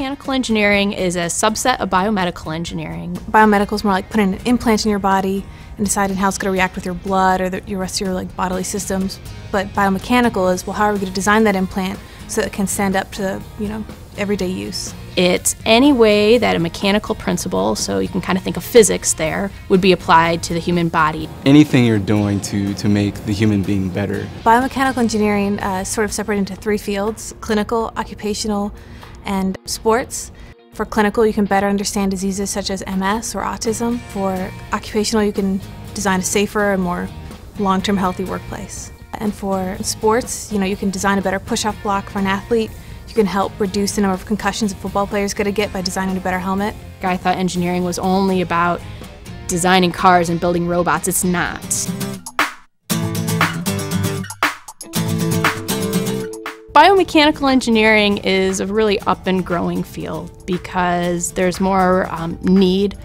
Biomechanical engineering is a subset of biomedical engineering. Biomedical is more like putting an implant in your body and deciding how it's going to react with your blood or the, your rest of your like bodily systems. But biomechanical is well, how are we going to design that implant so that it can stand up to you know everyday use? It's any way that a mechanical principle, so you can kind of think of physics there, would be applied to the human body. Anything you're doing to, to make the human being better. Biomechanical engineering uh, sort of separated into three fields clinical, occupational, and sports. For clinical, you can better understand diseases such as MS or autism. For occupational, you can design a safer and more long-term healthy workplace. And for sports, you know, you can design a better push-off block for an athlete. You can help reduce the number of concussions a football player is going to get by designing a better helmet. I thought engineering was only about designing cars and building robots. It's not. Biomechanical engineering is a really up and growing field because there's more um, need,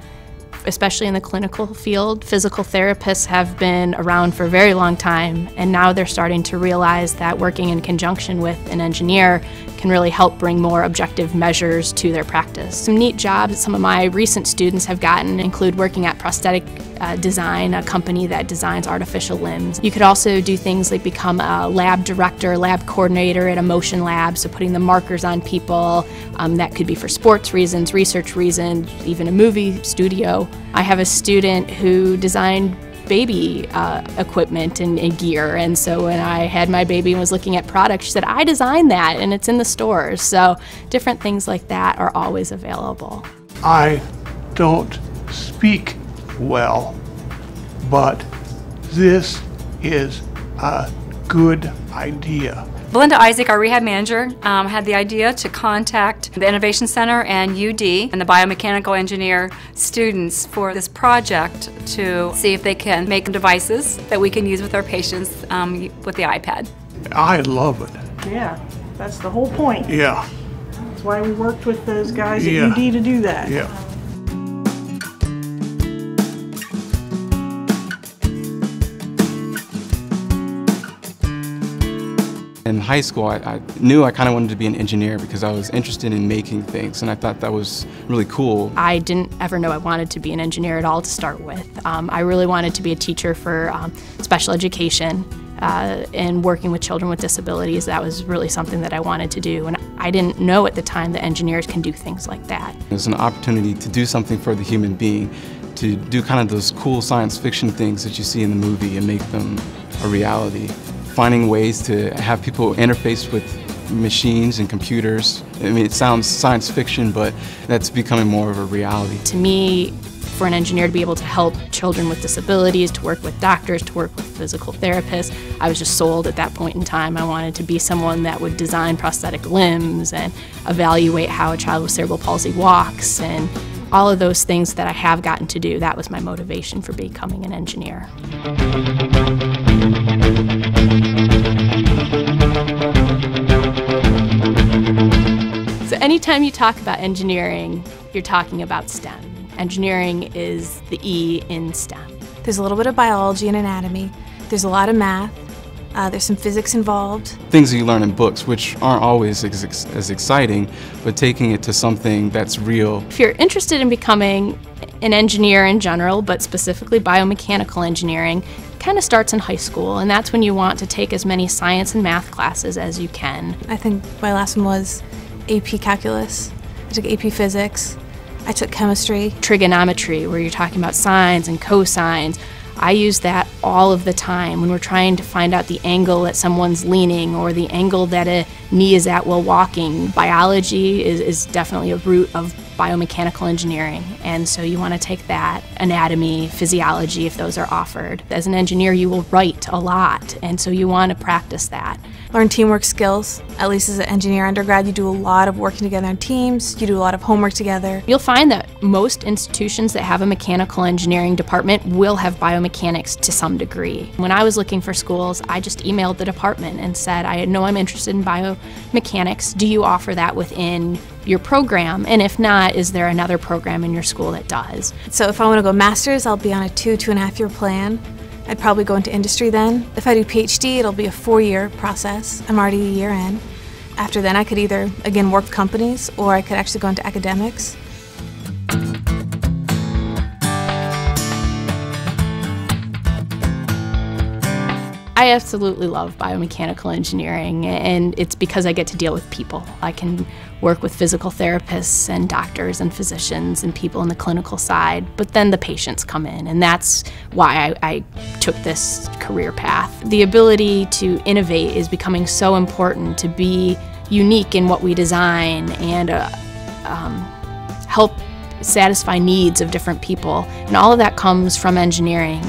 especially in the clinical field. Physical therapists have been around for a very long time, and now they're starting to realize that working in conjunction with an engineer can really help bring more objective measures to their practice. Some neat jobs some of my recent students have gotten include working at Prosthetic uh, Design, a company that designs artificial limbs. You could also do things like become a lab director, lab coordinator at a motion lab, so putting the markers on people. Um, that could be for sports reasons, research reasons, even a movie studio. I have a student who designed baby uh, equipment and, and, gear. And so when I had my baby and was looking at products, she said, I designed that and it's in the stores. So different things like that are always available. I don't speak well, but this is a good idea. Belinda Isaac, our rehab manager, um, had the idea to contact the Innovation Center and UD and the biomechanical engineer students for this project to see if they can make devices that we can use with our patients um, with the iPad. I love it. Yeah, that's the whole point. Yeah. That's why we worked with those guys at Yeah. UD to do that. Yeah. In high school, I, I knew I kind of wanted to be an engineer because I was interested in making things, and I thought that was really cool. I didn't ever know I wanted to be an engineer at all to start with. Um, I really wanted to be a teacher for um, special education uh, and working with children with disabilities. That was really something that I wanted to do. And I didn't know at the time that engineers can do things like that. It was an opportunity to do something for the human being, to do kind of those cool science fiction things that you see in the movie and make them a reality. Finding ways to have people interface with machines and computers. I mean, it sounds science fiction, but that's becoming more of a reality. To me, for an engineer to be able to help children with disabilities, to work with doctors, to work with physical therapists, I was just sold at that point in time. I wanted to be someone that would design prosthetic limbs and evaluate how a child with cerebral palsy walks and all of those things that I have gotten to do. That was my motivation for becoming an engineer. Anytime you talk about engineering, you're talking about STEM. Engineering is the E in STEM. There's a little bit of biology and anatomy. There's a lot of math. Uh, there's some physics involved. Things that you learn in books, which aren't always ex- as exciting, but taking it to something that's real. If you're interested in becoming an engineer in general, but specifically biomechanical engineering, kind of starts in high school, and that's when you want to take as many science and math classes as you can. I think my last one was AP Calculus. I took AP Physics. I took Chemistry. Trigonometry, where you're talking about sines and cosines. I use that all of the time when we're trying to find out the angle that someone's leaning or the angle that a knee is at while walking. Biology is, is definitely a root of biomechanical engineering, and so you want to take that, anatomy, physiology, if those are offered. As an engineer, you will write a lot, and so you want to practice that. Learn teamwork skills. At least as an engineer undergrad, you do a lot of working together in teams. You do a lot of homework together. You'll find that most institutions that have a mechanical engineering department will have biomechanics to some degree. When I was looking for schools, I just emailed the department and said, I know I'm interested in biomechanics. Do you offer that within your program? And if not, is there another program in your school that does? So if I want to go master's, I'll be on a two, two and a half year plan. I'd probably go into industry then. If I do PhD, it'll be a four year process. I'm already a year in. After then, I could either, again, work with companies or I could actually go into academics. I absolutely love biomechanical engineering, and it's because I get to deal with people. I can work with physical therapists and doctors and physicians and people in the clinical side, but then the patients come in, and that's why I, I took this career path. The ability to innovate is becoming so important to be unique in what we design and uh, um, help satisfy needs of different people, and all of that comes from engineering.